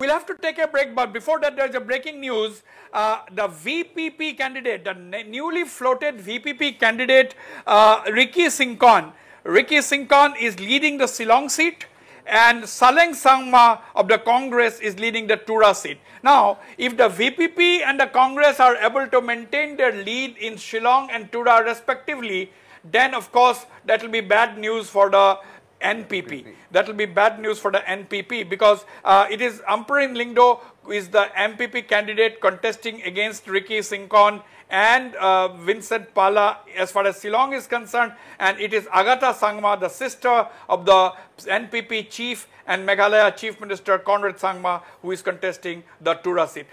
We'll have to take a break, but before that, there's a breaking news. Uh, the VPP candidate, the newly floated VPP candidate, uh, Ricky Syngkon. Ricky Syngkon is leading the Shillong seat and Saleng Sangma of the Congress is leading the Tura seat. Now, if the VPP and the Congress are able to maintain their lead in Shillong and Tura respectively, then of course that will be bad news for the NPP. That will be bad news for the NPP because uh, it is Ampareen Lyngdoh is the NPP candidate contesting against Ricky Syngkon and uh, Vincent Pala as far as Shillong is concerned and it is Agatha Sangma, the sister of the NPP chief and Meghalaya chief minister Conrad Sangma who is contesting the Tura seat.